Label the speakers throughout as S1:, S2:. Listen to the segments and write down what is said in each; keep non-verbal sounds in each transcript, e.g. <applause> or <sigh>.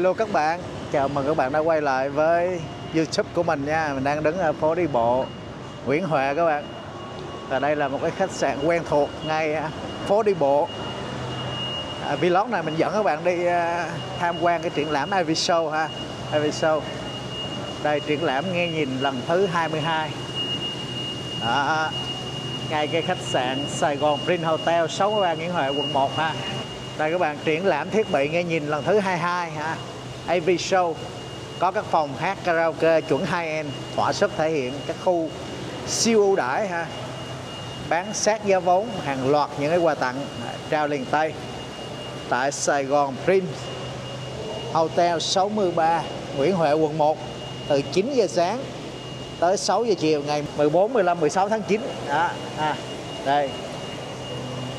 S1: Hello các bạn, chào mừng các bạn đã quay lại với YouTube của mình nha. Mình đang đứng ở phố đi bộ Nguyễn Huệ các bạn. Và đây là một cái khách sạn quen thuộc ngay à, phố đi bộ. À, Vlog này mình dẫn các bạn đi à, tham quan cái triển lãm Ivy Show ha. Ivy Show. Đây triển lãm nghe nhìn lần thứ 22 à, ngay cái khách sạn Sài Gòn Prince Hotel 63 Nguyễn Huệ quận 1 ha đây các bạn triển lãm thiết bị nghe nhìn lần thứ 22 ha AV Show. Có các phòng hát karaoke chuẩn high-end thỏa sức thể hiện các khu siêu ưu đãi ha bán sát giá vốn hàng loạt những cái quà tặng trao liền tay. Tại Sài Gòn Prince Hotel 63 Nguyễn Huệ quận 1 từ 9 giờ sáng tới 6 giờ chiều ngày 14, 15, 16 tháng 9 đó à, đây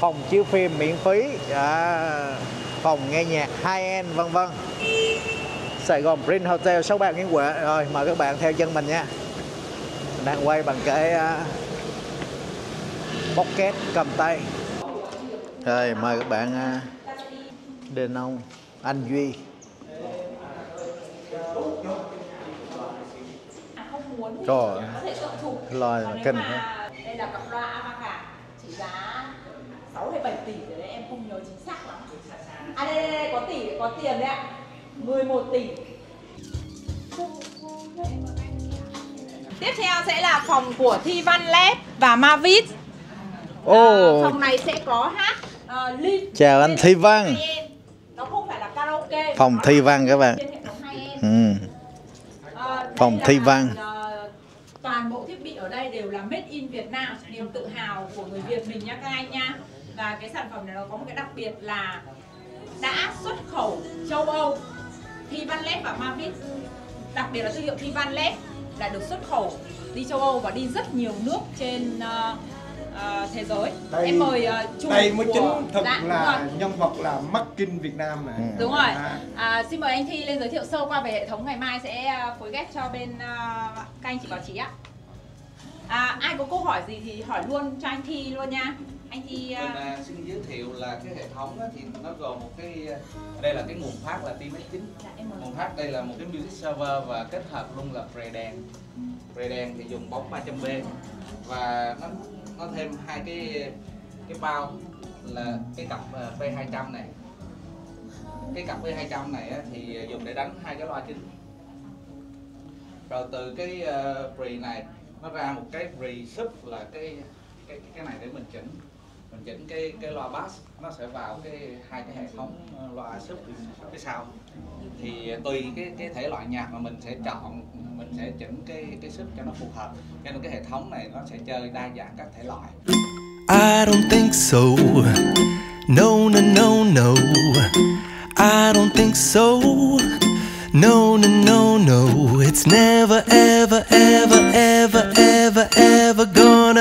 S1: phòng chiếu phim miễn phí à, phòng nghe nhạc high end vân vân. Sài Gòn Prince Hotel 63 Nguyễn Huệ. Rồi mời các bạn theo chân mình nha. Mình đang quay bằng cái uh, pocket cầm tay. Rồi mời các bạn uh, đến ông anh Duy. Trời
S2: chụp
S1: Lòi
S2: Còn nếu
S1: kinh thế.
S2: đây là cặp loa Amaca chỉ giá 6 hay 7 tỷ rồi đấy em không nhớ chính xác lắm à đây, đây, đây có tỷ có tiền đấy ạ. 11 tỷ. Tiếp theo sẽ là phòng của Thi Văn Led và Mavis.
S1: Ồ,
S2: À, Phòng này sẽ có hát uh, Linh
S1: Chào anh Thi Văn.
S2: Nó không phải là karaoke.
S1: Phòng Thi Văn các bạn. ừ.
S2: Ờ,
S1: Phòng thi văn.
S2: ờ, toàn bộ thiết bị ở đây đều là made in Việt Nam. Niềm tự hào của người Việt mình nha các anh nha và cái sản phẩm này nó có một cái đặc biệt là đã xuất khẩu châu Âu Thi Văn Led và Mavis đặc biệt là thương hiệu Thi Văn Led đã được xuất khẩu đi châu Âu và đi rất nhiều nước trên ờ, ờ, thế giới
S3: Đây-
S2: em mời ờ, chủ
S3: đây mới
S2: của...
S3: chính thực
S2: Dạ,
S3: là nhân vật là Mắc Kinh Việt Nam này.
S1: Ừ.
S2: Đúng rồi.
S3: À.
S2: À, xin mời anh Thi lên giới thiệu sơ qua về hệ thống ngày mai sẽ phối ghép cho bên à, các anh chị báo chí ạ. À, ai có câu hỏi gì thì hỏi luôn cho anh Thi luôn nha. Anh Thi
S4: mình
S2: à,
S4: à, xin giới thiệu là cái hệ thống á, thì nó gồm một cái đây là cái nguồn phát là TMS9
S2: dạ, em mời.
S4: nguồn phát đây là một cái music server và kết hợp luôn là pre đèn pre đèn thì dùng bóng 300B và nó nó thêm hai cái cái bao là cái cặp à, P200 này. Cái cặp P200 này á, thì dùng để đánh hai cái loa chính. Rồi từ cái uh, pre này nó ra một cái pre sub là cái cái cái này để mình chỉnh mình chỉnh cái cái loa bass nó sẽ vào cái hai cái hệ thống ờ, loa sub phía sau thì tùy cái cái thể loại nhạc mà mình sẽ chọn mình sẽ chỉnh cái cái sub cho nó phù hợp cho nên cái hệ thống này nó sẽ chơi đa dạng các thể loại
S5: I don't think so. No, no, no, no. I don't think so. No, no, no, no. It's never, ever, ever, ever, ever, ever gonna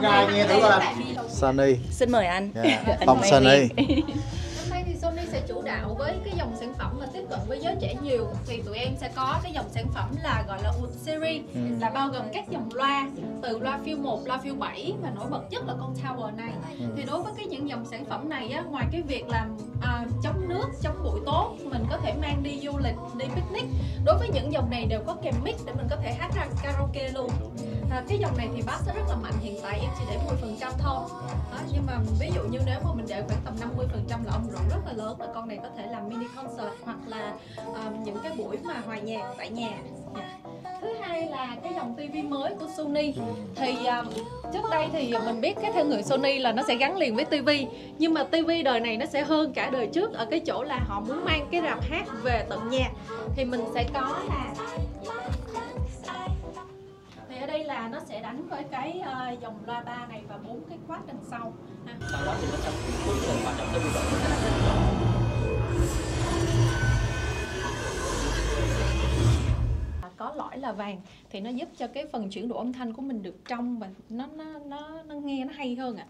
S2: nghe mai
S3: thử coi.
S2: tại vì
S1: Sunny
S6: Xin mời anh.
S1: Dạ, <laughs> phòng
S6: mời
S1: Sunny. <laughs>
S7: sản phẩm là gọi là Wood Series
S1: Ừ.
S7: là bao gồm các dòng loa từ loa phiêu 1, loa phiêu 7 và nổi bật nhất là con Tower này
S1: Ừ.
S7: thì đối với cái những dòng sản phẩm này á, ngoài cái việc làm à, chống nước, chống bụi tốt mình có thể mang đi du lịch, đi picnic đối với những dòng này đều có kèm mic để mình có thể hát ra karaoke luôn à, cái dòng này thì bass rất là mạnh hiện tại em chỉ để 10% thôi. Đó, nhưng mà ví dụ như nếu mà mình để khoảng tầm 50% là âm lượng rất là lớn là con này có thể làm mini concert hoặc là à, những cái buổi mà hòa nhạc tại nhà. Dạ. thứ hai là cái dòng tivi mới của Sony. Thì um, trước đây thì mình biết cái thương hiệu Sony là nó sẽ gắn liền với tivi nhưng mà tivi đời này nó sẽ hơn cả đời trước ở cái chỗ là họ muốn mang cái rạp hát về tận nhà. Thì mình sẽ có là là nó sẽ đánh với cái ờ, dòng loa ba này và bốn cái quad đằng sau ha.
S6: sau đó thì nó trong cuối cùng quan trọng nhất là nó là rất
S7: À, có lõi là vàng thì nó giúp cho cái phần chuyển đổi âm thanh của mình được trong và nó nó nó nó nghe nó hay hơn ạ.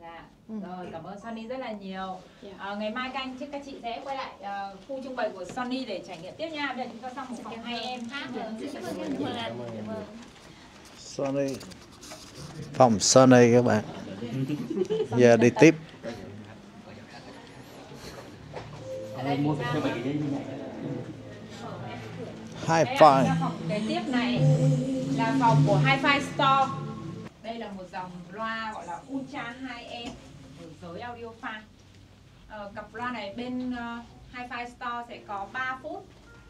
S2: Dạ.
S7: Ừ.
S2: Rồi cảm ơn Sunny rất là nhiều.
S7: Dạ.
S2: À, ngày mai các anh chứ các chị sẽ quay lại ờ, khu trưng bày của Sunny để trải nghiệm tiếp nha. Bây giờ chúng ta sang một phòng hai em khác.
S7: Cảm ơn. Cảm ơn anh. Cảm ơn.
S1: Sony phòng Sony các bạn giờ đi tiếp
S2: là phòng kế tiếp này là phòng của Hi-Fi Store. Đây là một dòng loa gọi là Ultra 2E ở giới audiophile. Ờ, cặp loa này bên ờ, Hi-Fi Store sẽ có 3 phút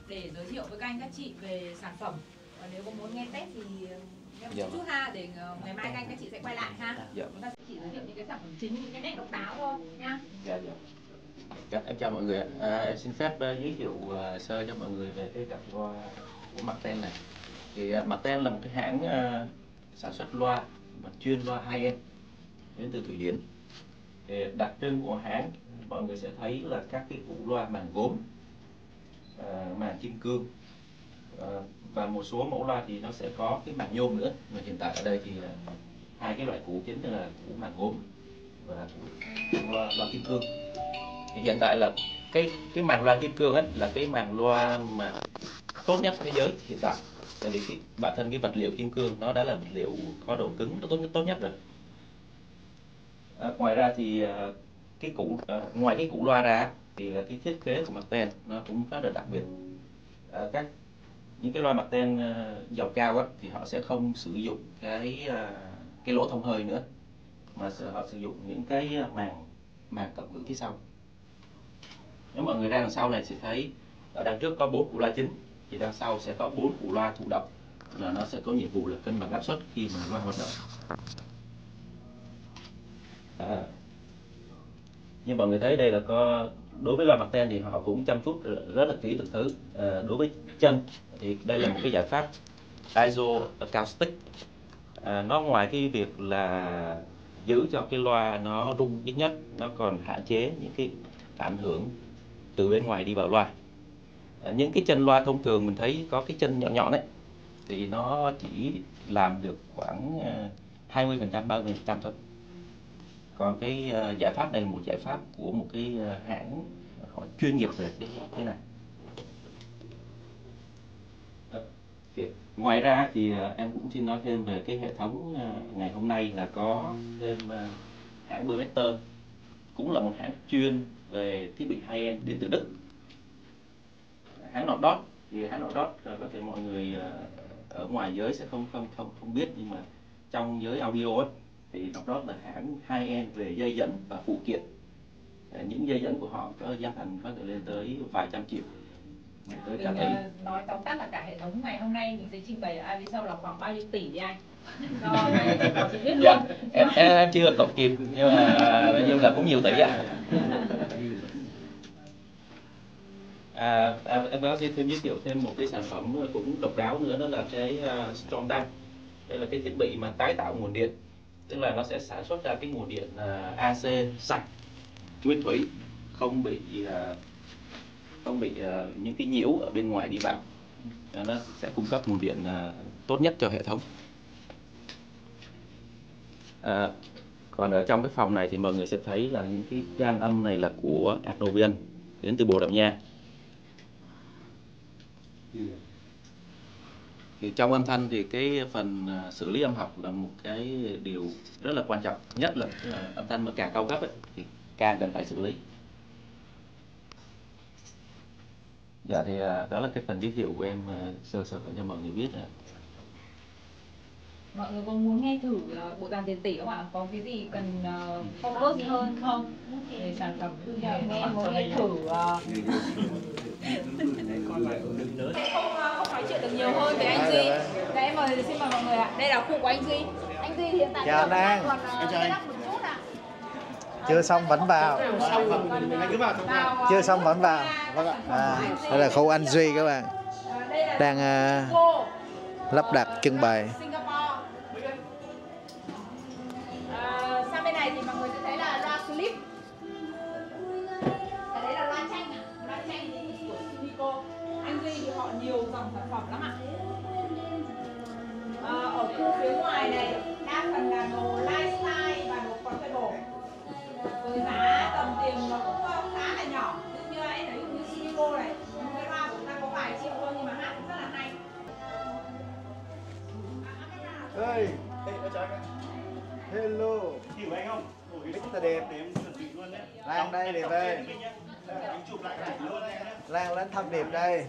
S2: để giới thiệu với các anh các chị về sản phẩm. Và nếu có muốn nghe test thì ờ, một
S6: Dạ
S2: chút ha để ờ, ngày mai các anh các chị sẽ quay lại ha.
S6: Dạ.
S2: Chúng ta sẽ chỉ giới thiệu những cái sản phẩm chính, những cái nét độc đáo thôi nha.
S6: dạ dạ Dạ, em chào mọi người ạ. À, em xin phép uh, giới thiệu uh, sơ cho mọi người về cái cặp loa của Marten này. Thì uh, Marten là một cái hãng uh, sản xuất loa mà chuyên loa high end đến từ Thụy Điển. Thì đặc trưng của hãng mọi người sẽ thấy là các cái củ loa màng gốm, uh, màng kim cương uh, và một số mẫu loa thì nó sẽ có cái màng nhôm nữa. Mà hiện tại ở đây thì à, hai cái loại củ chính là củ màng gốm và củ loa, loa kim cương. Thì hiện tại là cái cái màng loa kim cương ấy là cái màng loa mà tốt nhất thế giới hiện tại. Tại vì cái bản thân cái vật liệu kim cương nó đã là vật liệu có độ cứng nó tốt nhất tốt nhất rồi. À, ngoài ra thì à, cái củ à, ngoài cái củ loa ra thì là cái thiết kế của mặt tên nó cũng rất là đặc biệt. À, các những cái loa mặt ten giàu ờ, cao á, thì họ sẽ không sử dụng cái ờ, cái lỗ thông hơi nữa mà họ sử dụng những cái ờ, màng màng cộng hưởng phía sau nếu mọi người ra đằng sau này sẽ thấy ở đằng trước có bốn củ loa chính thì đằng sau sẽ có bốn củ loa thụ động là nó sẽ có nhiệm vụ là cân bằng áp suất khi mà loa hoạt động à như mọi người thấy đây là có đối với loa mặt ten thì họ cũng chăm chút rất là kỹ từng thứ. À, đối với chân thì đây là một cái giải pháp iso acoustic à, ờ, nó ngoài cái việc là giữ cho cái loa nó rung ít nhất nó còn hạn chế những cái ảnh hưởng từ bên ngoài đi vào loa. À, những cái chân loa thông thường mình thấy có cái chân nhọn nhọn đấy thì nó chỉ làm được khoảng hai mươi phần trăm ba mươi phần trăm thôi còn cái uh, giải pháp này là một giải pháp của một cái uh, hãng họ chuyên nghiệp về cái cái này. Ngoài ra thì uh, em cũng xin nói thêm về cái hệ thống uh, ngày hôm nay là có thêm uh, hãng Burmester cũng là một hãng chuyên về thiết bị high end đến từ Đức. Hãng nọ đót thì hãng nọ đót có thể mọi người ở ngoài giới sẽ không không không không biết nhưng mà trong giới audio ấy, thì nọ đót là hãng high end về dây dẫn và phụ kiện. Những dây dẫn của họ có giá thành có thể lên tới vài trăm triệu. Tới cả tỷ.
S2: ờ, nói tóm tắt là cả hệ thống ngày hôm nay mình sẽ trình bày ở Avisau là khoảng bao nhiêu tỷ đi anh? <laughs> Hai biết luôn.
S6: dạ, em, em em chưa tổng kịp nhưng mà nhưng là cũng nhiều tỷ ạ. À, à, em có thêm giới thiệu thêm một cái sản phẩm cũng độc đáo nữa đó là cái uh, Strong Dam đây là cái thiết bị mà tái tạo nguồn điện tức là nó sẽ sản xuất ra cái nguồn điện à, uh, AC sạch nguyên thủy không bị uh, không bị uh, những cái nhiễu ở bên ngoài đi vào. Nó sẽ cung cấp nguồn điện uh, tốt nhất cho hệ thống. À, còn ở trong cái phòng này thì mọi người sẽ thấy là những cái gan âm này là của Arnovian đến từ Bồ Đào Nha. Thì trong âm thanh thì cái phần à, xử lý âm học là một cái điều rất là quan trọng, nhất là à, âm thanh mà càng cao cấp ấy, thì càng cần phải xử lý. Dạ thì à, đó là cái phần giới thiệu của em sơ sơ cho mọi người biết. ạ.
S2: Mọi người có muốn nghe thử ờ, bộ đàm tiền tỷ không ạ? Có cái gì cần uh, focus hơn không? Về sản phẩm nghe muốn nghe thử ờ, không ờ, không nói chuyện được nhiều hơn về anh Duy. Đây em mời xin mời mọi người ạ. Đây là khu của anh Duy. Anh Duy hiện tại
S1: Chào Lan.
S2: còn ờ, up một chút ạ.
S1: chưa xong vẫn vào
S2: ờ, ờ,
S1: chưa xong vẫn vào
S3: Vâng ạ.
S1: à, đây là khu anh Duy các bạn
S2: Ờ,
S1: đang à,
S2: cô.
S1: lắp đặt trưng bày hello.
S8: Chịu anh không?
S1: Rất là đẹp.
S8: để em chuẩn bị luôn đấy.
S1: Lan đây đẹp ơi
S8: Em chụp lại cái ảnh luôn này nhé.
S1: Lan đến thăm điệp đây.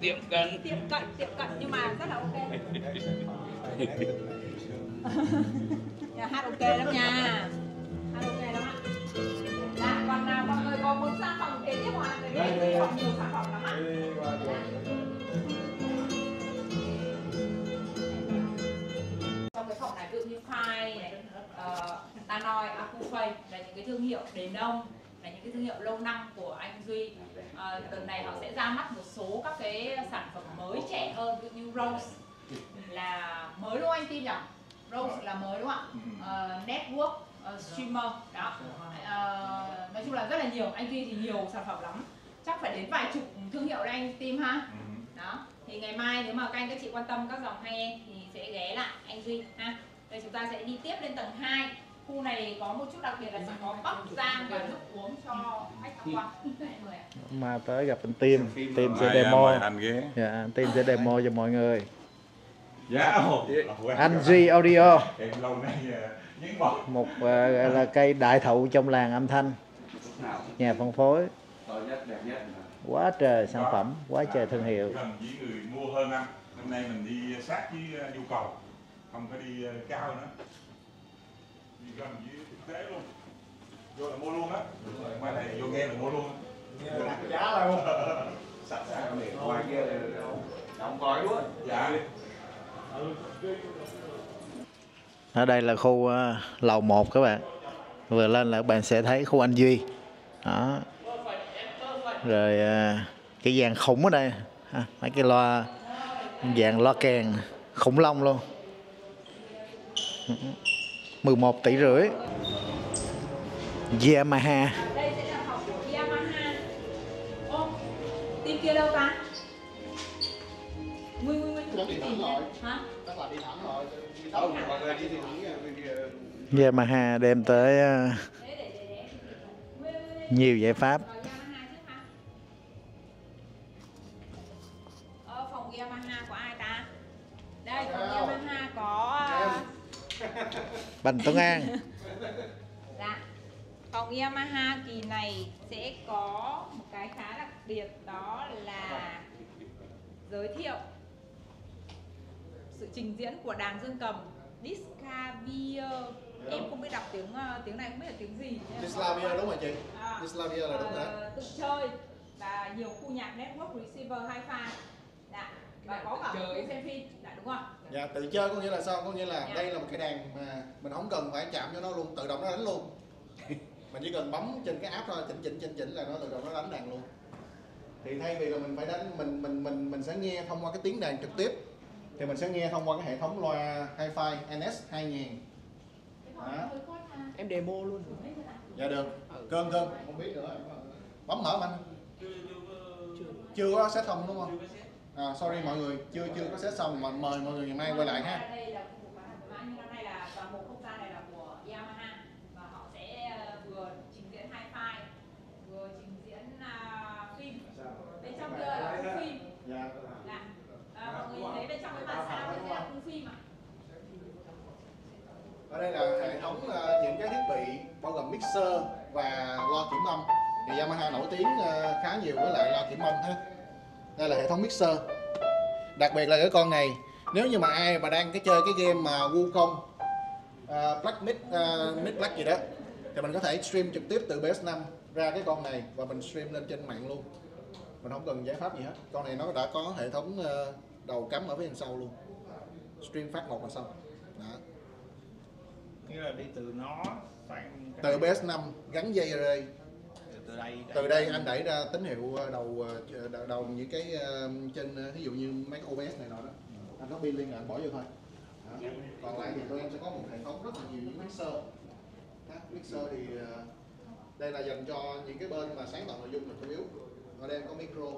S2: Tiệm cận tiệm cận. Tiệm cận nhưng mà rất là ok. Nhà <laughs> hát ok lắm nha. Hát ok lắm ạ. Dạ còn nào mọi người có muốn sang phòng kế tiếp hoặc là cái còn nhiều sản phẩm lắm ạ trong cái phòng này ví dụ như Phai này, uh, Tanoi, Acufay là những cái thương hiệu đền đông là những cái thương hiệu lâu năm của anh Duy. Ờ, đợt này họ sẽ ra mắt một số các cái sản phẩm mới trẻ hơn ví dụ như Rose là mới đúng không anh tin nhỉ? Rose là mới đúng không ạ? Ờ, network, ờ, streamer đó. Ờ, nói chung là rất là nhiều anh Duy thì nhiều sản phẩm lắm. Chắc phải đến vài chục thương hiệu đấy anh tim ha. Đó. Thì ngày mai nếu mà các anh các chị quan tâm các dòng hay em sẽ ghé lại anh Duy ha. Đây chúng ta sẽ đi tiếp lên tầng 2 khu này có một chút đặc biệt là sẽ có bắp rang và nước uống cho khách tham quan. Ạ.
S1: mà tới gặp anh Tim. Tim sẽ demo.
S9: mời anh ghé.
S1: Dạ, anh Tim sẽ demo cho mọi người.
S9: Dạ
S1: anh. Duy Audio.
S9: Bọt
S1: một gọi là cây đại thụ trong làng âm thanh. Nhà phân phối.
S9: To nhất đẹp nhất
S1: quá trời sản phẩm quá trời thương hiệu
S9: năm nay mình đi sát với à, nhu cầu không có đi à, cao nữa. Đi gần với thực tế luôn. Vô là mua luôn á. Ngoài này vô nghe là mua luôn
S3: Đặt giá là không?
S9: sạch sẽ liền ngoài kia là đóng gói luôn. Dạ.
S1: Ở đây là khu à, lầu 1 các bạn. Vừa lên là các bạn sẽ thấy khu anh Duy. Đó. Rồi cái dàn khủng ở đây. Mấy cái loa dàn loa kèn khủng long luôn 11 tỷ rưỡi Yamaha
S2: đây sẽ là của Yamaha ô tin kia đâu ta nguyên nguyên nguyên
S3: đi thẳng rồi.
S2: hả
S3: Chắc là đi thẳng rồi.
S2: Không, mọi người đi thì.
S1: Yamaha đem tới
S2: ờ,
S1: nhiều giải pháp Bành Tuấn An <laughs>
S2: Dạ. Phòng Yamaha kỳ này sẽ có một cái khá đặc biệt đó là giới thiệu sự trình diễn của đàn dương cầm Discavia. Em không biết đọc tiếng ờ, tiếng này không biết là tiếng gì. có-
S3: đúng rồi chị.
S2: À,
S3: Dislavia là đúng rồi.
S2: ờ, tự chơi và nhiều khu nhạc network receiver hi-fi. Dạ. Và có cả khu xem phim. Dạ đúng không?
S3: Dạ tự chơi có nghĩa là sao? Có nghĩa là
S2: Dạ.
S3: đây là một cái đàn mà mình không cần phải chạm cho nó luôn, tự động nó đánh luôn. <laughs> Mình chỉ cần bấm trên cái app thôi, chỉnh chỉnh chỉnh chỉnh là nó tự động nó đánh đàn luôn. Thì thay vì là mình phải đánh mình mình mình mình sẽ nghe thông qua cái tiếng đàn trực tiếp thì mình sẽ nghe thông qua cái hệ thống loa hi-fi NS 2000.
S2: Cái phòng
S3: Hả?
S2: nó hơi khó ha.
S10: em demo luôn
S3: Dạ được. Cơn cơn không biết nữa. Bấm mở anh. Chưa có set xong đúng không? À, sorry mọi người, chưa chưa có set xong mà mời mọi người ngày mai quay lại ha.
S2: Đây là của bán, nhưng năm nay là toàn bộ không gian này là của Yamaha và họ sẽ ờ, vừa trình diễn hi-fi vừa trình diễn à, phim bên trong kia là khung phim
S3: Dạ.
S2: là à, mọi người thấy bên trong cái bản sao thì sẽ là khung phim ạ
S3: Ở đây là hệ thống ờ, những cái thiết bị bao gồm mixer và loa kiểm âm. thì Yamaha nổi tiếng ờ, khá nhiều với lại loa kiểm âm ha đây là hệ thống mixer. Đặc biệt là cái con này nếu như mà ai mà đang cái chơi cái game mà Wukong uh, Black Mid uh, Mid Black gì đó thì mình có thể stream trực tiếp từ PS5 ra cái con này và mình stream lên trên mạng luôn. Mình không cần giải pháp gì hết. Con này nó đã có hệ thống ờ, đầu cắm ở phía đằng sau luôn. Stream phát một là xong. Đó.
S8: nghĩa là đi từ nó sang
S3: từ PS5 gắn dây ra đây
S8: từ đây.
S3: Từ đây anh đẩy ra tín hiệu ờ, đầu ờ, ờ, đầu, đầu những cái trên ví dụ như mấy cái OBS này nọ đó. Anh có pin liên là anh bỏ vô thôi. Đó. còn lại thì tụi em sẽ có một hệ thống rất là nhiều những mixer. Các mixer thì đây là dành cho những cái bên mà sáng tạo nội dung là chủ yếu. Ở đây em có micro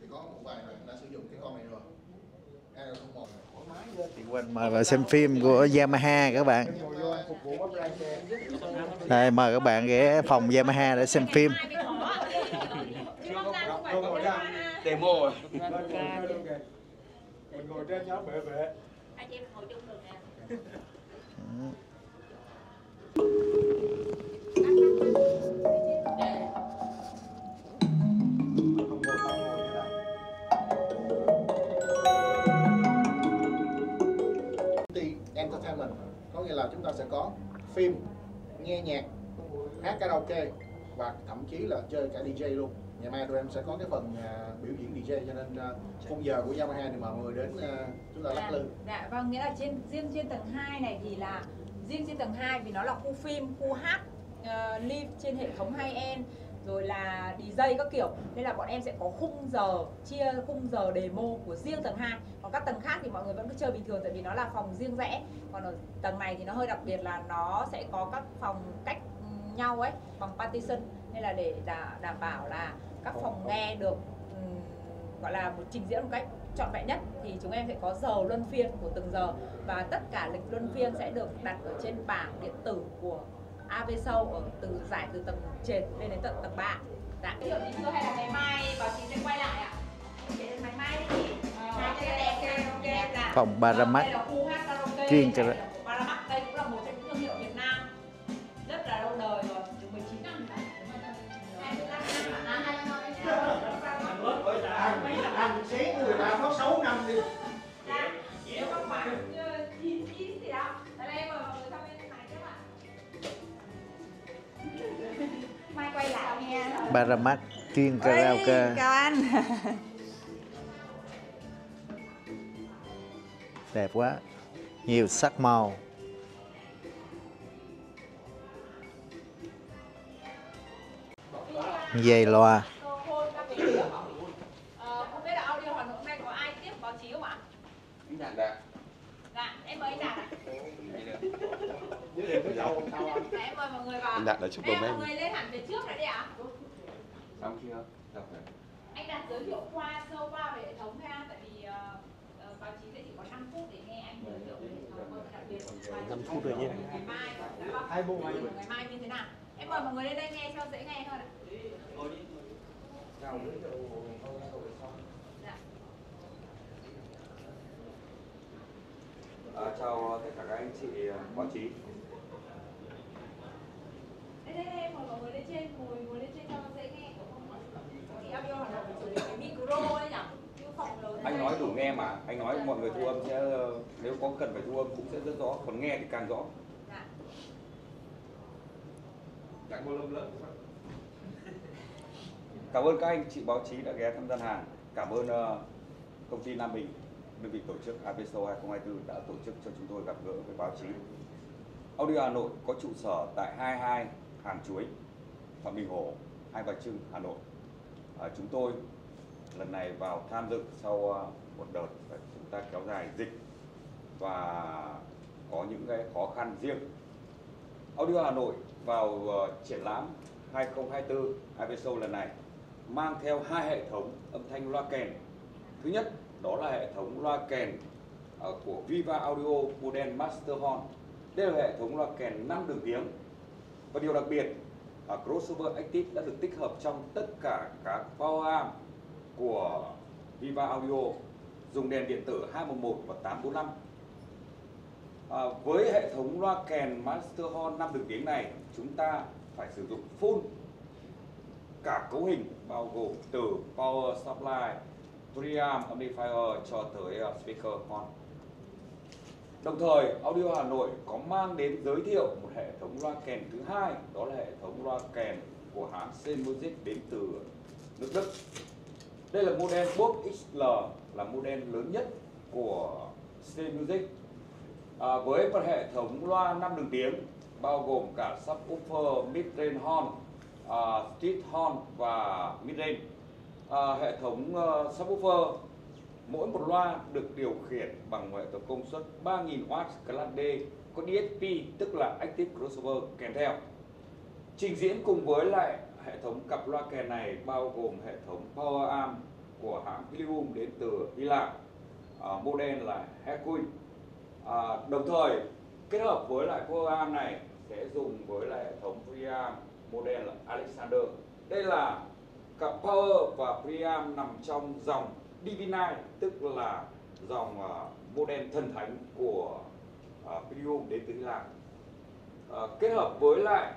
S3: thì có một vài bạn đã sử dụng cái con này rồi
S1: mời vào xem phim của Yamaha các bạn. Đây mời các bạn ghé phòng Yamaha để xem phim.
S4: Demo rồi
S8: mình ngồi trên nhóm bệ bệ
S7: anh em ngồi chung được nè
S3: Multi có nghĩa là chúng ta sẽ có phim, nghe nhạc, hát karaoke và thậm chí là chơi cả DJ luôn. Ngày mai tụi em sẽ có cái phần uh, biểu diễn DJ cho nên uh, khung giờ của Yamaha thì mời mọi người đến uh, chúng ta lắc lư.
S2: Dạ, dạ vâng, nghĩa là trên riêng trên tầng 2 này thì là riêng trên tầng 2 vì nó là khu phim, khu hát, uh, live trên hệ thống 2N rồi là DJ các kiểu. Nên là bọn em sẽ có khung giờ, chia khung giờ demo của riêng tầng 2 còn các tầng khác thì mọi người vẫn cứ chơi bình thường, tại vì nó là phòng riêng rẽ. Còn ở tầng này thì nó hơi đặc biệt là nó sẽ có các phòng cách nhau ấy bằng partition. Nên là để đảm bảo là các phòng nghe được gọi là một trình diễn một cách trọn vẹn nhất, thì chúng em sẽ có giờ luân phiên của từng giờ. Và tất cả lịch luân phiên sẽ được đặt ở trên bảng điện tử của AV Show ở từ giải từ tầng trệt lên đến tận tầng 3 Dạ. Ví dụ như chưa hay là ngày mai báo chí sẽ quay lại ạ? Ngày mai đi chị.
S1: Phòng Paramax
S2: Đây là khu hát karaoke.
S1: chuyên cho
S2: Paramax
S1: chuyên karaoke.
S2: Chào <laughs> anh.
S1: Đẹp quá. Nhiều sắc màu. Dây loa.
S2: Ờ, không biết là audio Hà Nội hôm nay có ai tiếp báo chí không ạ?
S4: anh đạt đạt
S2: Dạ, em mời anh Đạt ạ. Dạ, em mời mọi người vào.
S10: Anh Đạt là chúc
S2: Em
S10: mừng
S2: mọi người lên hẳn phía trước này đi ạ.
S4: Xong chưa đọc rồi
S2: Anh Đạt giới thiệu qua sơ qua về hệ thống ha, tại vì ờ, ờ, báo chí sẽ chỉ có 5 phút để nghe anh giới thiệu về hệ thống hơn, đặc biệt là
S10: 5 phút rồi nhé.
S2: ngày mai
S8: Hai bộ ngày.
S2: ngày mai như thế nào. Em mời mọi người lên đây nghe cho dễ nghe hơn ạ. Dạ.
S11: À, chào tất cả các anh chị à, báo chí.
S2: Đây đây đây, em mời mọi người lên trên, ngồi ngồi lên trên cho nó dễ nghe. Audio sử dụng cái micro ấy nhỉ?
S11: Anh nói đủ nghe mà, anh nói mọi người thu âm sẽ nếu có cần phải thu âm cũng sẽ rất rõ, còn nghe thì càng rõ.
S2: Dạ.
S11: Cảm ơn các anh chị báo chí đã ghé thăm gian hàng. Cảm ơn ờ, công ty Nam Bình, đơn vị tổ chức APSO 2024 đã tổ chức cho chúng tôi gặp gỡ với báo chí. Audio Hà Nội có trụ sở tại 22 Hàng Chuối, Phạm Bình Hổ, Hai Bà Trưng, Hà Nội. À, chúng tôi lần này vào tham dự sau ờ, một đợt chúng ta kéo dài dịch và có những cái khó khăn riêng. Audio Hà Nội vào ờ, triển lãm 2024 IBSO lần này mang theo hai hệ thống âm thanh loa kèn. Thứ nhất đó là hệ thống loa kèn của Viva Audio model Master Horn. Đây là hệ thống loa kèn 5 đường tiếng. Và điều đặc biệt, uh, Crossover Active đã được tích hợp trong tất cả các power amp của Viva Audio dùng đèn điện tử 211 và 845. À, với hệ thống loa kèn Master Horn 5 đường tiếng này, chúng ta phải sử dụng full cả cấu hình bao gồm từ power supply, preamp amplifier cho tới à, speaker horn. Đồng thời, Audio Hà Nội có mang đến giới thiệu một hệ thống loa kèn thứ hai, đó là hệ thống loa kèn của hãng Senmusic đến từ nước Đức. Đây là model Bob XL, là model lớn nhất của Senmusic à, với một hệ thống loa 5 đường tiếng bao gồm cả subwoofer, mid-range horn, uh, street horn và mid-range. À, hệ thống ờ, uh, subwoofer mỗi một loa được điều khiển bằng hệ thống công suất 3000W Class D có DSP tức là Active Crossover kèm theo. Trình diễn cùng với lại hệ thống cặp loa kèn này bao gồm hệ thống Power Amp của hãng Helium đến từ Hy Lạp, à, model là Hercules. À, đồng thời kết hợp với lại Power Amp này sẽ dùng với lại hệ thống preamp model là Alexander. Đây là cặp Power và preamp nằm trong dòng DV9 tức là dòng uh, model thần thánh của uh, đến từ Hy Lạp. Uh, kết hợp với lại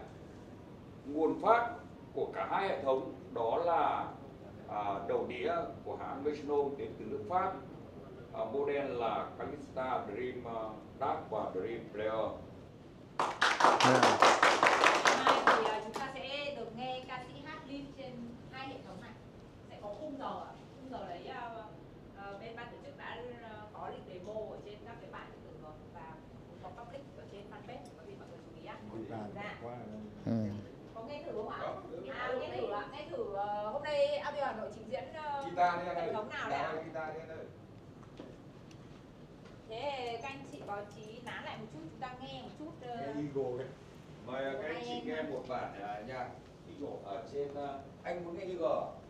S11: nguồn phát của cả hai hệ thống đó là đầu đĩa của hãng Metronome đến từ nước Pháp à, model là Calista Dream uh, Dark và Dream Player
S1: Yeah.
S2: Mai thì chúng ta sẽ được nghe ca sĩ hát live trên hai hệ thống này sẽ có khung giờ ạ. khung giờ đấy bên ban tổ chức đã à, có lịch demo ở trên các cái bản điện tử rồi và có public ở trên fanpage có gì mọi người chú ý ạ. Dạ.
S1: Ừ.
S2: có nghe thử không ạ? À nghe thử ạ. Nghe thử ờ, hôm nay audio hà nội trình diễn ờ, hệ thống nào đấy ạ?
S11: Guitar đi anh ơi.
S2: Thế các anh chị báo chí nán lại một chút chúng ta nghe một chút ờ,
S11: mời các anh chị nghe một bản uh, nhạc Eagle ở trên uh, anh muốn nghe Eagle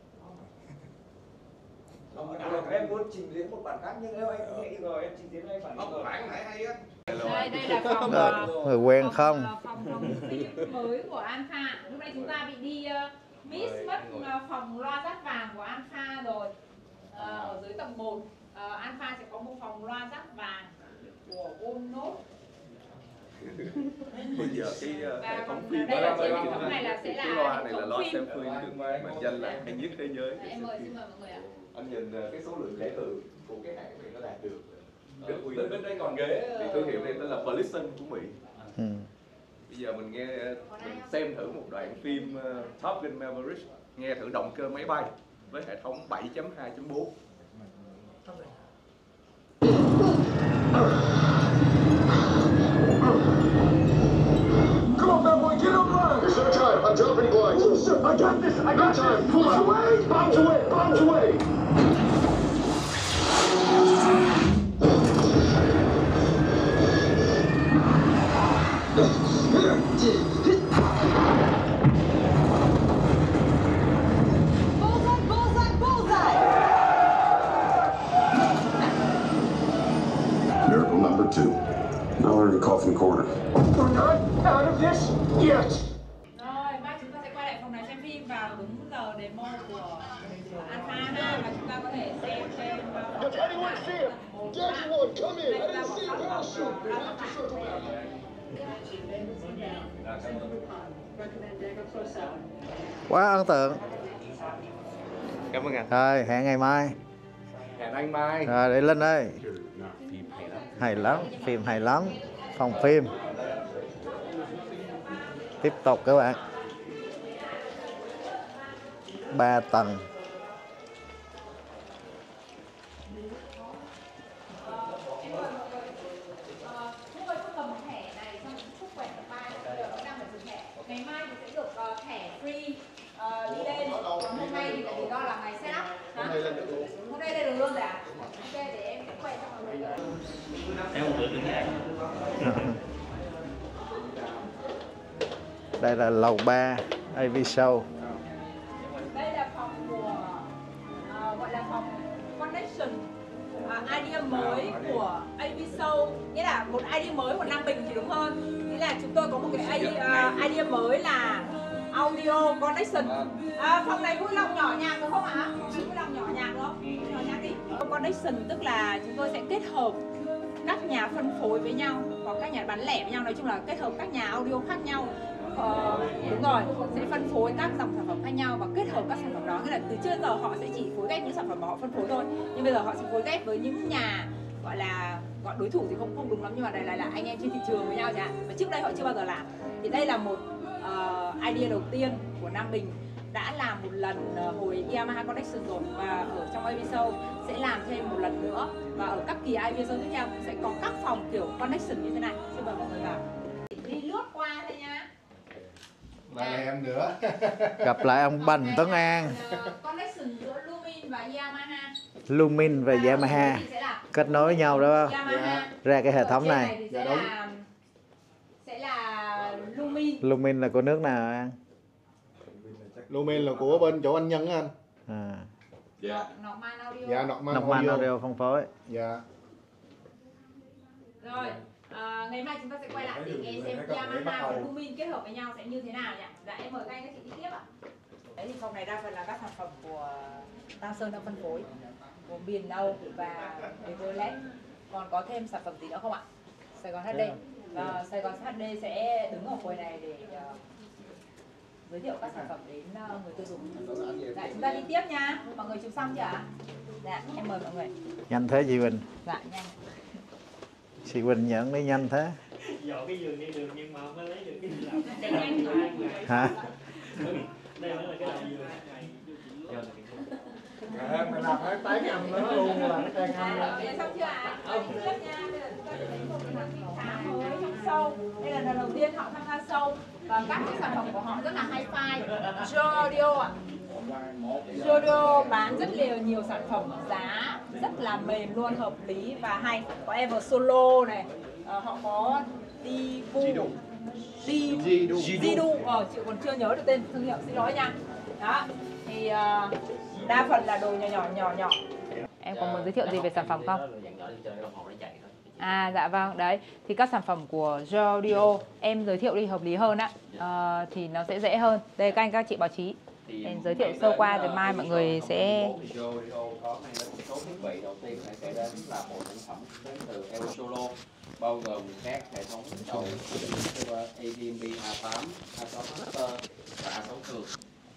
S11: không, không, em muốn trình diễn một bản khác nhưng nếu anh nghe Eagle em trình diễn hai bản Eagle
S3: bản nãy hay á.
S2: Đây đây là phòng
S1: Rồi,
S2: ờ,
S1: người quen
S2: phòng,
S1: không?
S2: ờ, phòng phòng phim mới của Alpha lúc nãy chúng ta bị đi uh, miss mất
S4: anh
S2: ờ, phòng loa rát vàng của Alpha rồi. Ờ, ở dưới tầng 1 Alpha sẽ có một phòng loa rát vàng của Goldnote
S10: bây giờ cái uh,
S2: Và
S10: hệ thống
S2: còn
S10: phim đó
S2: là trên
S10: là
S2: thống này là sẽ
S10: cái
S2: là
S10: loa này là loa
S2: phim.
S10: xem phim được mệnh danh là hay nhất thế giới.
S2: Em mời xin mời mọi người ạ.
S10: Anh nhìn uh, cái số lượng lẻ từ của cái hãng này nó đạt được
S11: Ờ,
S10: rất uy
S11: bên- bên đây còn ghế,
S10: thì
S11: ờ,
S10: thương hiệu này tên là Polisson của Mỹ.
S1: Ừ.
S10: bây giờ mình nghe mình xem thử một đoạn phim Top Gun Maverick nghe thử động cơ máy bay với hệ thống 7.2.4 <laughs>
S12: boy, get online! There's no time. I'm dropping blinds. Listen, oh, I got this. I got time. Pull out. away! Bombs away! Bombs away!
S2: bullseye bullseye bullseye
S12: Miracle number two. Now we're in the coffin corner. We're not out of this yet.
S2: Vào đúng giờ demo của Alpha ha và chúng ta có thể xem trên uh,
S12: Does anyone see him? Come in. I didn't see a parachute. We have to circle back.
S1: Quá ấn tượng.
S10: cảm ơn anh
S1: Rồi, hẹn ngày mai.
S10: hẹn anh mai
S1: Rồi, để Linh ơi. Hay lắm, phim hay lắm. Phòng phim. Tiếp tục các bạn. Ba tầng.
S2: Chúng tôi cầm thẻ này quẹt ba bây giờ đang thẻ. Ngày mai thì sẽ được thẻ free đi lên. Hôm nay thì là ngày. Hôm nay luôn. Rồi em.
S1: Đây là lầu 3 AV Show.
S2: Mới của Nam Bình thì đúng hơn. Nghĩa là chúng tôi có một cái idea, mới là audio connection. À, phòng này vui lòng nhỏ nhạc được không ạ? Vui lòng nhỏ nhạc không? Nhỏ nhạc đi connection tức là chúng tôi sẽ kết hợp các nhà phân phối với nhau hoặc các nhà bán lẻ với nhau. Nói chung là kết hợp các nhà audio khác nhau. Ờ, đúng rồi sẽ phân phối các dòng sản phẩm khác nhau và kết hợp các sản phẩm đó. Nghĩa là từ trước giờ họ sẽ chỉ phối ghép những sản phẩm mà họ phân phối thôi. Nhưng bây giờ họ sẽ phối ghép với những nhà gọi là gọi đối thủ thì không không đúng lắm nhưng mà đây là, là anh em trên thị trường với nhau chẳng hạn. Và trước đây họ chưa bao giờ làm. Thì đây là một ờ, idea đầu tiên của Nam Bình đã làm một lần ờ, hồi Yamaha Connection rồi. Và ở trong Show sẽ làm thêm một lần nữa. Và ở các kỳ Show tiếp theo sẽ có các phòng kiểu Connection như thế này. Xin mời mọi người vào. Đi lướt qua đây nha.
S13: Lại là em nữa.
S1: Gặp lại ông Bành Tuấn An.
S2: Ờ, connection giữa Lumin và Yamaha.
S1: Lumin và Yamaha. Kết nối với nhau không
S2: Yamaha.
S1: Ra cái hệ thống này
S2: sẽ là sẽ là Lumin
S1: Lumin là của nước nào An
S13: Lumen là của bên chỗ anh Nhân á anh.
S1: À.
S14: dạ.
S2: Norman Audio.
S13: Dạ Norman Audio.
S1: Audio phân phối.
S13: Dạ.
S2: Rồi à, ngày mai chúng ta sẽ quay lại để nghe xem Yamaha và Lumin kết hợp với nhau sẽ như thế nào nhỉ? Dạ em mời các anh các chị đi tiếp ạ đấy thì phòng này đa phần là các sản phẩm của Tăng Sơn đang phân phối gồm Biển Âu và Chevrolet còn có thêm sản phẩm gì nữa không ạ? Sài Gòn HD và Sài Gòn HD sẽ đứng ở quầy này để ờ, giới thiệu các sản phẩm đến ờ, người tiêu dùng. Dạ chúng ta đi tiếp nha. Mọi người chụp xong chưa ạ? Dạ em mời mọi người.
S1: Nhanh thế chị Bình
S2: dạ nhanh.
S1: Chị Bình nhận đi nhanh thế.
S8: Dọn cái giường đi được nhưng mà không có lấy được cái làm. <laughs>
S1: Hả
S8: đây là cái đầu giường
S13: mình làm hết tái ngầm nó luôn là nó đang ngâm
S2: là xong chưa ạ? À? Đi tiếp nha. Bây giờ chúng ta sẽ đến một cái khám mới trong sâu. Đây là lần đầu tiên họ tham gia sâu và các cái sản phẩm của họ rất là hi-fi. Jodio ạ. Jodio bán rất nhiều nhiều sản phẩm giá rất là mềm luôn, hợp lý và hay. Có Ever Solo này, Ờ, họ có đi Divu, Di
S13: Jidu.
S2: Jidu, ờ chị còn chưa nhớ được tên thương hiệu xin lỗi nha. Đó, thì ờ, đa phần là đồ nhỏ nhỏ nhỏ nhỏ. Em có muốn giới thiệu gì về sản phẩm không? À dạ vâng, đấy Thì các sản phẩm của Jodio Em giới thiệu đi hợp lý hơn á Ờ, Thì nó sẽ dễ hơn Đây các anh các chị báo chí Em giới thiệu sơ qua rồi mai mọi người sẽ
S15: bao gồm các hệ thống đầu ADMB A8, A6 Master và A6 Thường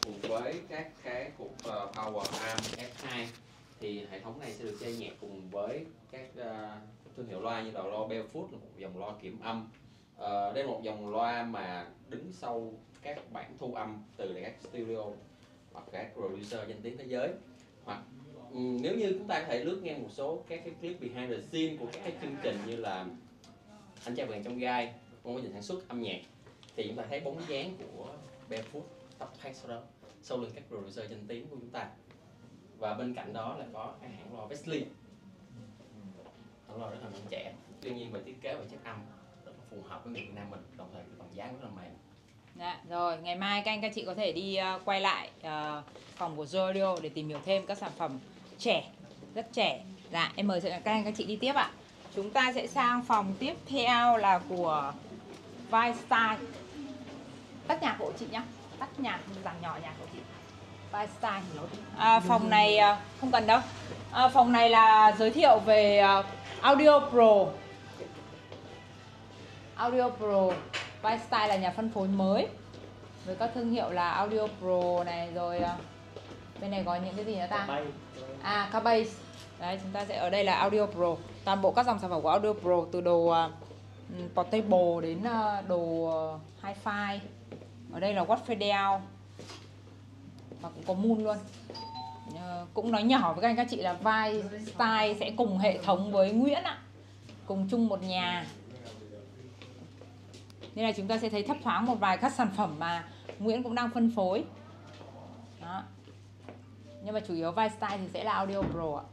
S15: cùng với các cái cục ờ, Power Arm F2 thì hệ thống này sẽ được chơi nhạc cùng với các ờ, thương hiệu loa như là loa là một dòng loa kiểm âm. Ờ, đây là một dòng loa mà đứng sau các bản thu âm từ các studio hoặc các producer danh tiếng thế giới. Hoặc nếu như chúng ta có thể lướt nghe một số các cái clip behind the scene của các cái chương trình như là anh trai vàng trong gai trong quá trình sản xuất âm nhạc. Thì chúng ta thấy bóng dáng của Barefoot tóc khác sau đó sau lưng các producer danh tiếng của chúng ta. Và bên cạnh đó là có hãng lo Wesley. Hãng lo rất là non trẻ. Tuy nhiên về thiết kế và chất âm rất là phù hợp với người Việt Nam mình đồng thời còn giá dáng rất là mềm.
S2: Dạ, rồi ngày mai các anh các chị có thể đi uh, quay lại uh, phòng của Zorio để tìm hiểu thêm các sản phẩm trẻ rất trẻ. Dạ em mời các anh các chị đi tiếp ạ chúng ta sẽ sang phòng tiếp theo là của Vistyle tắt nhạc của chị nhá. Tắt nhạc giảm nhỏ nhạc của chị. Vistyle à, phòng này ờ, không cần đâu. À, phòng này là giới thiệu về ờ, Audio Pro. Audio Pro Vistyle là nhà phân phối mới. Với các thương hiệu là Audio Pro này rồi à, bên này có những cái gì nữa ta? À Cubase đấy chúng ta sẽ ở đây là Audio Pro toàn bộ các dòng sản phẩm của Audio Pro từ đồ uh, portable đến uh, đồ uh, hi-fi. Ở đây là Watfordale và cũng có Moon luôn. Uh, cũng nói nhỏ với các anh các chị là vai style sẽ cùng hệ thống với Nguyễn ạ. Cùng chung một nhà. Nên là chúng ta sẽ thấy thấp thoáng một vài các sản phẩm mà Nguyễn cũng đang phân phối. Đó. Nhưng mà chủ yếu vai style thì sẽ là audio pro ạ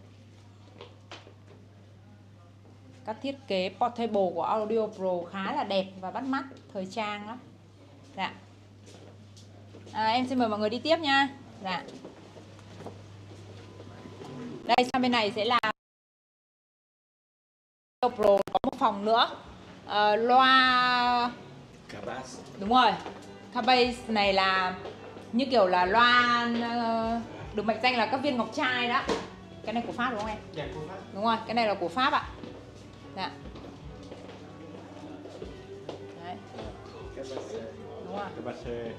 S2: các thiết kế portable của audio pro khá là đẹp và bắt mắt thời trang lắm. Dạ. À, em xin mời mọi người đi tiếp nha. Dạ. Đây sang bên này sẽ là audio pro có một phòng nữa. Ờ, loa đúng rồi. Cubase này là như kiểu là loa ờ, được mệnh danh là các viên ngọc trai đó. Cái này của pháp đúng không em?
S8: Dạ cô bác
S2: đúng rồi cái này là của pháp ạ dạ Đấy. đúng đúng không
S8: cái xe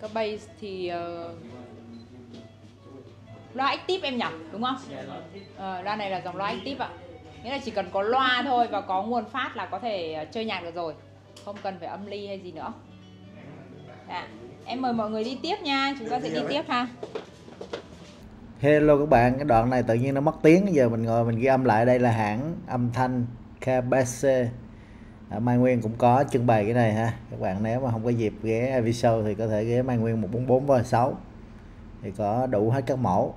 S2: Cái bass thì uh, loa active em nhỉ, đúng không? Ờ, loa này là dòng loa active ạ. Nghĩa là chỉ cần có loa thôi và có nguồn phát là có thể ờ, chơi nhạc được rồi. Không cần phải âm ly hay gì nữa. Dạ. Em mời mọi người đi tiếp nha, chúng ta sẽ đi tiếp ha.
S1: Hello các bạn, cái đoạn này tự nhiên nó mất tiếng giờ mình ngồi mình ghi âm lại đây là hãng âm thanh KBC ở Mai Nguyên cũng có trưng bày cái này ha các bạn nếu mà không có dịp ghé Aviso thì có thể ghé Mai Nguyên 144 và 6 thì có đủ hết các mẫu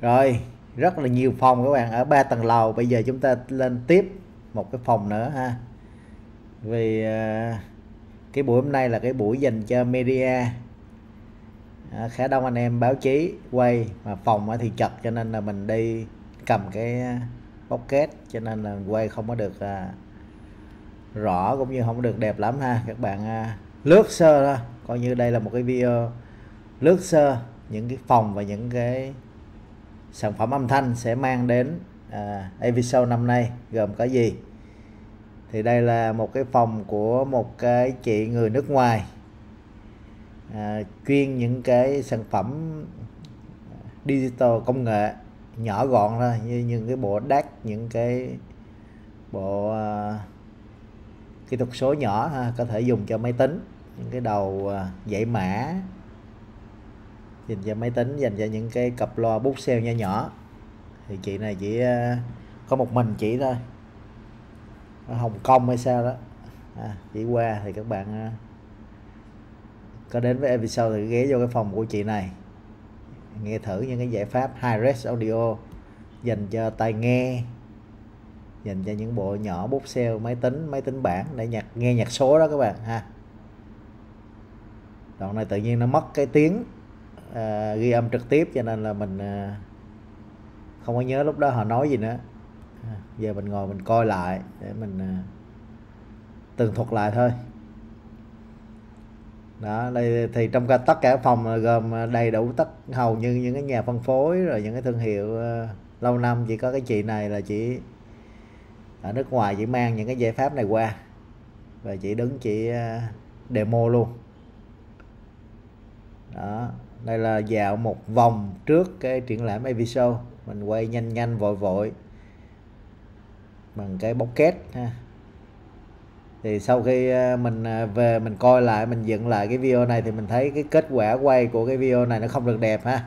S1: rồi rất là nhiều phòng các bạn ở ba tầng lầu bây giờ chúng ta lên tiếp một cái phòng nữa ha vì à, cái buổi hôm nay là cái buổi dành cho media. À, khá đông anh em báo chí quay mà phòng thì chật cho nên là mình đi cầm cái pocket cho nên là quay không có được à, rõ cũng như không có được đẹp lắm ha. Các bạn à, lướt sơ thôi. Coi như đây là một cái video lướt sơ. Những cái phòng và những cái sản phẩm âm thanh sẽ mang đến à, AV Show năm nay gồm có gì? Thì đây là một cái phòng của một cái chị người nước ngoài à, chuyên những cái sản phẩm digital công nghệ nhỏ gọn thôi như những cái bộ đắt những cái bộ à, kỹ thuật số nhỏ ha, có thể dùng cho máy tính những cái đầu à, dãy mã dành cho máy tính dành cho những cái cặp loa bút xeo nhỏ nhỏ. Thì chị này chỉ à, có một mình chỉ thôi ở Hồng Kông hay sao đó. À, chỉ qua thì các bạn à, có đến với episode thì ghé vô cái phòng của chị này. Nghe thử những cái giải pháp high res audio dành cho tai nghe dành cho những bộ nhỏ bút xeo máy tính máy tính bảng để nhạc nghe nhạc số đó các bạn ha. Đoạn này tự nhiên nó mất cái tiếng uh, ghi âm trực tiếp cho nên là mình uh, không có nhớ lúc đó họ nói gì nữa. À, giờ mình ngồi mình coi lại để mình à, tường thuật lại thôi. Đó, đây thì trong cả tất cả phòng gồm à, đầy đủ tất, hầu như những cái nhà phân phối rồi những cái thương hiệu lâu năm. Chỉ có cái chị này là chỉ ở nước ngoài chỉ mang những cái giải pháp này qua và chị đứng chị demo luôn. Đó, đây là dạo một vòng trước cái triển lãm AV Show. Mình quay nhanh nhanh, vội vội bằng cái bóc kết ha. Thì sau khi ờ, mình ờ, về mình coi lại, mình dựng lại cái video này thì mình thấy cái kết quả quay của cái video này nó không được đẹp, ha.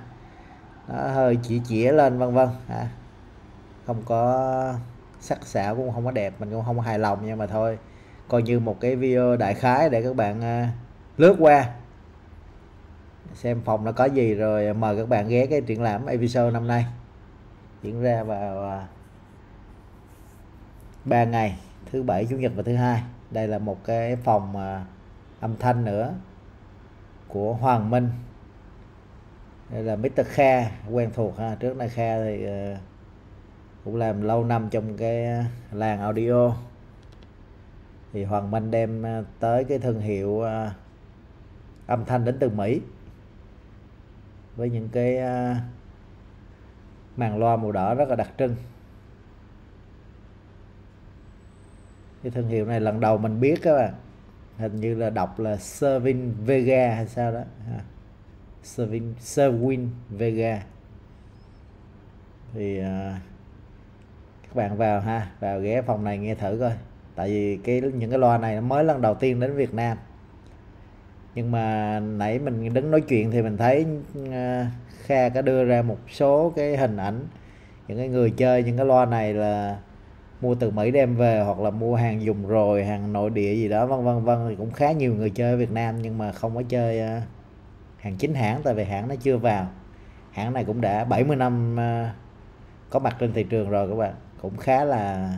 S1: Nó hơi chỉ chĩa lên, vân vân, ha. Không có sắc sảo cũng không có đẹp, mình cũng không hài lòng nhưng mà thôi, coi như một cái video đại khái để các bạn ờ, lướt qua. Xem phòng nó có gì rồi mời các bạn ghé cái triển lãm episode năm nay. Diễn ra vào 3 ngày thứ bảy chủ nhật và thứ hai. Đây là một cái phòng à, âm thanh nữa của Hoàng Minh. Đây là Mr. Kha quen thuộc ha. Trước nay Kha thì à, cũng làm lâu năm trong cái làng audio. Thì Hoàng Minh đem à, tới cái thương hiệu à, âm thanh đến từ Mỹ với những cái uh, màn loa màu đỏ rất là đặc trưng. Cái thương hiệu này lần đầu mình biết các bạn. Hình như là đọc là Servin Vega hay sao đó. Ha. Servin Servin Vega. Thì uh, các bạn vào ha vào ghé phòng này nghe thử coi. Tại vì cái những cái loa này nó mới lần đầu tiên đến Việt Nam. Nhưng mà nãy mình đứng nói chuyện thì mình thấy uh, Kha có đưa ra một số cái hình ảnh. Những cái người chơi những cái loa này là mua từ Mỹ đem về hoặc là mua hàng dùng rồi hàng nội địa gì đó vân vân vân thì cũng khá nhiều người chơi ở Việt Nam nhưng mà không có chơi ờ, hàng chính hãng tại vì hãng nó chưa vào. Hãng này cũng đã 70 năm ờ, có mặt trên thị trường rồi các bạn. Cũng khá là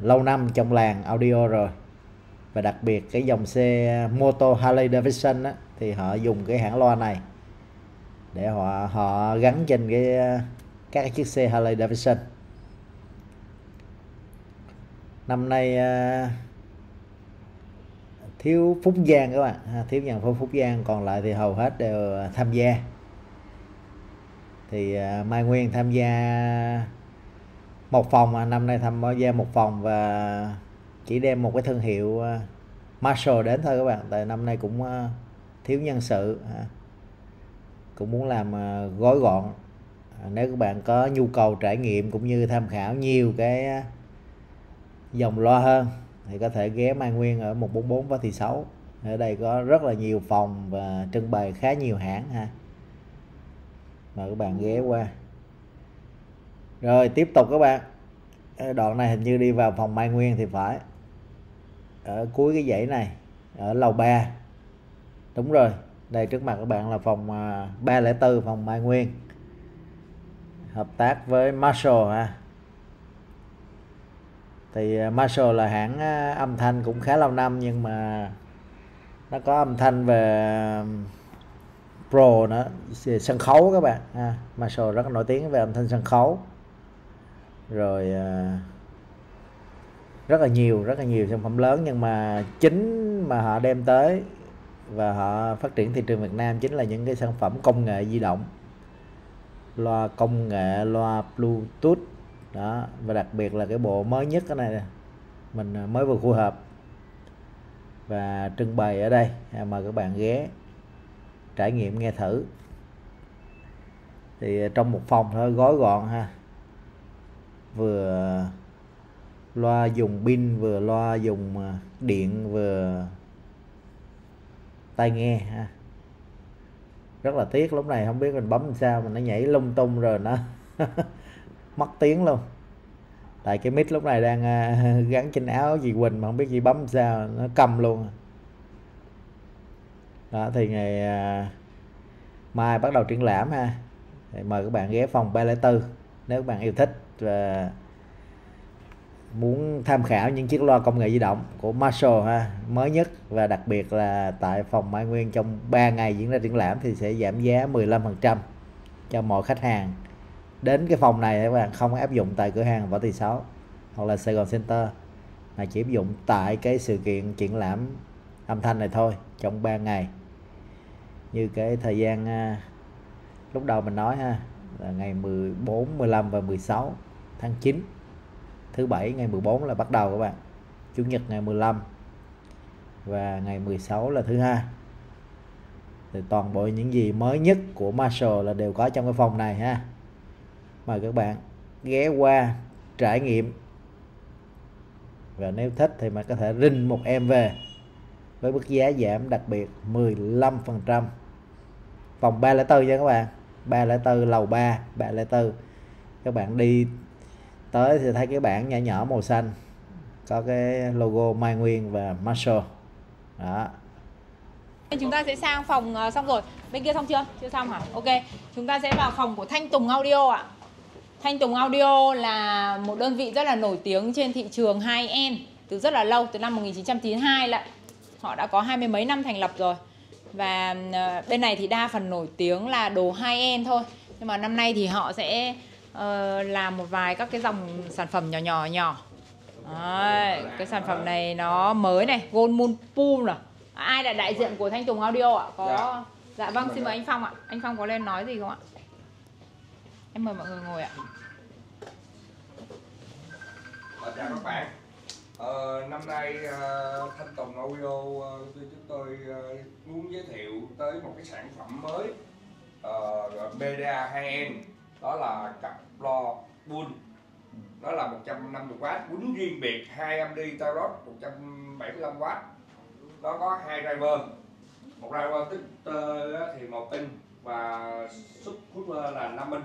S1: lâu năm trong làng audio rồi. Và đặc biệt cái dòng xe Moto Harley Davidson á, thì họ dùng cái hãng loa này để họ họ gắn trên cái ờ, các cái chiếc xe Harley Davidson năm nay à, thiếu Phúc Giang các bạn. À, thiếu nhạc phổ Phúc Giang còn lại thì hầu hết đều à, tham gia. Thì à, Mai Nguyên tham gia một phòng à, năm nay tham gia một phòng và chỉ đem một cái thương hiệu à, Marshall đến thôi các bạn. Tại năm nay cũng à, thiếu nhân sự cũng muốn làm à, gói gọn. À, nếu các bạn có nhu cầu trải nghiệm cũng như tham khảo nhiều cái à, dòng loa hơn, thì có thể ghé Mai Nguyên ở 144 Võ Thị Sáu. Ở đây có rất là nhiều phòng và trưng bày khá nhiều hãng ha. Mời các bạn ghé qua. Rồi, tiếp tục các bạn. Đoạn này hình như đi vào phòng Mai Nguyên thì phải. Ở cuối cái dãy này, ở lầu 3 đúng rồi, đây trước mặt các bạn là phòng à, 304 phòng Mai Nguyên. Hợp tác với Marshall ha thì à, Marshall là hãng à, âm thanh cũng khá lâu năm nhưng mà nó có âm thanh về pro nữa sân khấu các bạn ha. Marshall rất là nổi tiếng về âm thanh sân khấu rồi rất là nhiều, rất là nhiều sản phẩm lớn nhưng mà chính mà họ đem tới và họ phát triển thị trường Việt Nam chính là những cái sản phẩm công nghệ di động, loa công nghệ, loa Bluetooth đó, và đặc biệt là cái bộ mới nhất cái này nè. Mình à, mới vừa khu hợp và trưng bày ở đây à, mời các bạn ghé, trải nghiệm nghe thử. Thì à, trong một phòng thôi, gói gọn ha. Vừa loa dùng pin, vừa loa dùng điện, vừa tai nghe ha. Rất là tiếc lúc này không biết mình bấm làm sao mà nó nhảy lung tung rồi nó. <laughs> mất tiếng luôn. Tại cái mic lúc này đang à, <laughs> gắn trên áo gì Quỳnh mà không biết gì bấm sao, nó cầm luôn à. đó, thì ngày à, mai bắt đầu triển lãm ha. Thì mời các bạn ghé phòng 304 nếu các bạn yêu thích và muốn tham khảo những chiếc loa công nghệ di động của Marshall ha. Mới nhất và đặc biệt là tại phòng Mai Nguyên trong 3 ngày diễn ra triển lãm thì sẽ giảm giá 15% cho mọi khách hàng đến cái phòng này các bạn không áp dụng tại cửa hàng Võ Thị Sáu hoặc là Sài Gòn Center mà chỉ áp dụng tại cái sự kiện triển lãm âm thanh này thôi trong 3 ngày. Như cái thời gian à, lúc đầu mình nói ha là ngày 14, 15 và 16 tháng 9 thứ bảy ngày 14 là bắt đầu các bạn chủ nhật ngày 15 và ngày 16 là thứ hai. Thì toàn bộ những gì mới nhất của Marshall là đều có trong cái phòng này ha mời các bạn ghé qua, trải nghiệm và nếu thích thì mình có thể rinh một em về với mức giá giảm đặc biệt 15% phòng 304 nha các bạn 304 lầu 3 304 các bạn đi tới thì thấy cái bảng nhỏ nhỏ màu xanh có cái logo Mai Nguyên và Marshall đó
S2: Chúng ta sẽ sang phòng ờ, xong rồi. Bên kia xong chưa? Chưa xong hả? Ok. Chúng ta sẽ vào phòng của Thanh Tùng Audio ạ. Thanh Tùng Audio là một đơn vị rất là nổi tiếng trên thị trường high-end từ rất là lâu, từ năm 1992 lại. Họ đã có hai mươi mấy năm thành lập rồi. Và ờ, bên này thì đa phần nổi tiếng là đồ high-end thôi. Nhưng mà năm nay thì họ sẽ ờ, làm một vài các cái dòng sản phẩm nhỏ nhỏ nhỏ. Đấy, cái sản phẩm này nó mới này, Gold Moon Pool à. Ai là đại diện của Thanh Tùng Audio ạ? Có Dạ vâng, xin mời anh Phong ạ. Anh Phong có lên nói gì không ạ? Em mời mọi người ngồi ạ
S10: và chào các bạn. Ờ, Năm nay uh, Thanh Tùng Audio uh, chúng tôi uh, muốn giới thiệu tới một cái sản phẩm mới uh, BDA 2N đó là cặp lo bull. Nó là 150W quýnh riêng biệt 2 âm đi tarot 175W nó có hai driver. Một driver tích uh, thì một pin và xuất subwoofer là 5 inch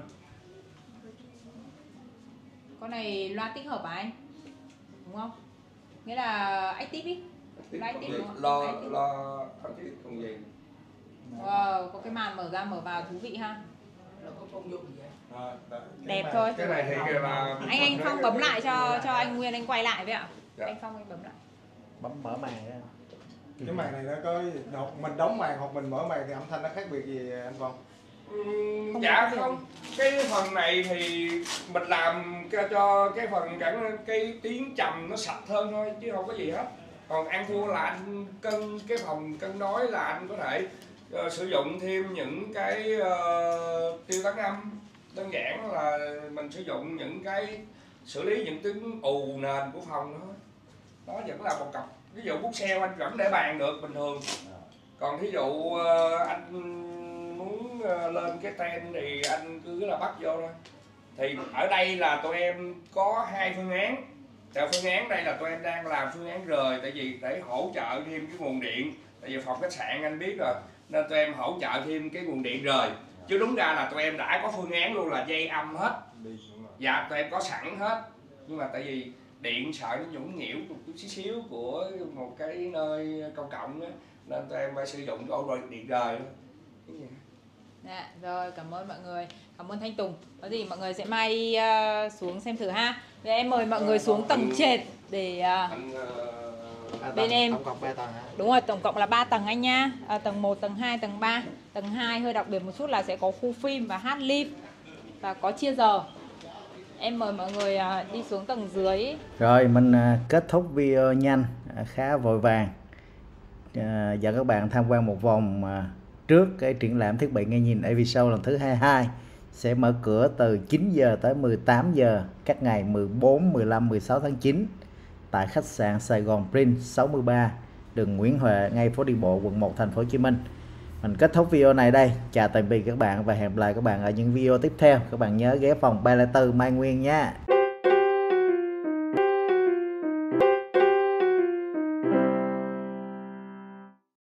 S2: Con này loa tích hợp à anh? Đúng không? Nghĩa là active ý. Active đúng không?
S10: lo
S2: Active.
S10: lo còn gì
S2: Wow, có cái màn mở ra mở vào thú vị ha.
S10: Ờ,
S2: Đẹp thôi.
S10: cái này thì là
S2: Anh anh Phong bấm lại cho cho anh Nguyên anh quay lại với ạ.
S10: Dạ.
S2: Anh Phong anh bấm lại.
S1: bấm mở màn ra
S3: cái màn này nó có đột mình đóng màn hoặc mình mở màn thì âm thanh nó khác biệt gì anh Phong
S10: Ừm, dạ không. cái phần này thì mình làm cho, cái phần cảnh cái tiếng trầm nó sạch hơn thôi chứ không có gì hết. Còn ăn thua là anh cân cái phòng cân đối là anh có thể ờ, sử dụng thêm những cái ờ, tiêu tán âm. Đơn giản là mình sử dụng những cái xử lý những tiếng ù nền của phòng đó đó vẫn là một cặp. Ví dụ bút xeo anh vẫn để bàn được bình thường. Còn thí dụ ờ, anh muốn ờ, lên cái ten thì anh cứ là bắt vô thôi. Thì ở đây là tụi em có hai phương án. Tại phương án đây là tụi em đang làm phương án rời tại vì để hỗ trợ thêm cái nguồn điện. Tại vì phòng khách sạn anh biết rồi nên tụi em hỗ trợ thêm cái nguồn điện rời. Chứ đúng ra là tụi em đã có phương án luôn là dây âm hết. Dạ tụi em có sẵn hết. Nhưng mà tại vì điện sợ nó nhũng nhiễu một chút xíu xíu của một cái nơi công cộng á nên tụi em phải sử dụng cái ổ rồi điện rời gì?
S2: Dạ, rồi cảm ơn mọi người. Cảm ơn Thanh Tùng. Có gì mọi người sẽ mai ờ, xuống xem thử ha. Để em mời mọi người xuống tầng trệt để
S10: anh ờ,
S2: bên em.
S1: tổng cộng 3 tầng hả?
S2: đúng rồi tổng cộng là 3 tầng anh nha. À, tầng 1, tầng 2, tầng 3 tầng 2 hơi đặc biệt một chút là sẽ có khu phim và hát live và có chia giờ. Em mời mọi người à, đi xuống tầng dưới.
S1: Rồi mình à, kết thúc video nhanh à, khá vội vàng. À, dẫn các bạn tham quan một vòng à, trước cái triển lãm thiết bị nghe nhìn AV Show lần thứ 22 sẽ mở cửa từ 9 giờ tới 18 giờ các ngày 14, 15, 16 tháng 9 tại khách sạn Sài Gòn Prince 63 đường Nguyễn Huệ ngay phố đi bộ quận 1 thành phố Hồ Chí Minh. Mình kết thúc video này đây. Chào tạm biệt các bạn và hẹn gặp lại các bạn ở những video tiếp theo. Các bạn nhớ ghé phòng 304 Mai Nguyên nha.